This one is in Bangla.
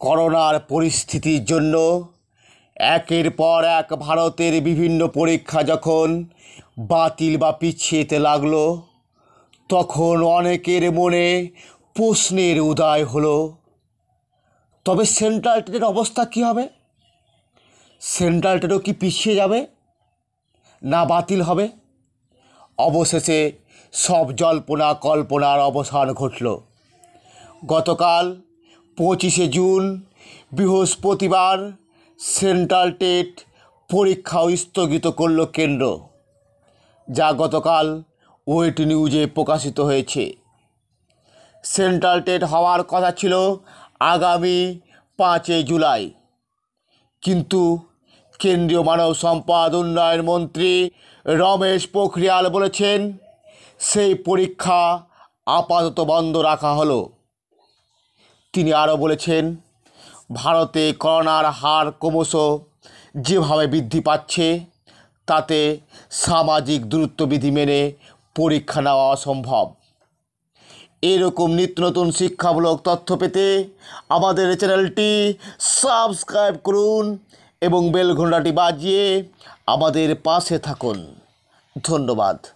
করোনার পরিস্থিতির জন্য একের পর এক ভারতের বিভিন্ন পরীক্ষা যখন বাতিল বা পিছিয়েতে যেতে লাগল, তখন অনেকের মনে প্রশ্নের উদয় হলো, তবে সেন্ট্রাল টেটের অবস্থা কী হবে? সেন্ট্রাল টেটও কি পিছিয়ে যাবে না বাতিল হবে? অবশেষে সব জল্পনা কল্পনার অবসান ঘটল। গতকাল পঁচিশে জুন, বৃহস্পতিবার সেন্ট্রাল টেট পরীক্ষাও স্থগিত করল কেন্দ্র, যা গতকাল ওয়েট নিউজে প্রকাশিত হয়েছে। সেন্ট্রাল টেট হওয়ার কথা ছিল আগামী পাঁচই জুলাই। কিন্তু কেন্দ্রীয় মানব সম্পদ উন্নয়ন মন্ত্রী রমেশ পোখরিয়াল বলেছেন, সেই পরীক্ষা আপাতত বন্ধ রাখা হলো। তিনি আরও বলেছেন, ভারতে করোনার হার ক্রমশ যেভাবে বৃদ্ধি পাচ্ছে, তাতে সামাজিক দূরত্ববিধি মেনে পরীক্ষা নেওয়া অসম্ভব। এরকম নিত্য নতুন শিক্ষামূলক তথ্য পেতে আমাদের চ্যানেলটি সাবস্ক্রাইব করুন এবং বেল ঘণ্টাটি বাজিয়ে আমাদের পাশে থাকুন। ধন্যবাদ।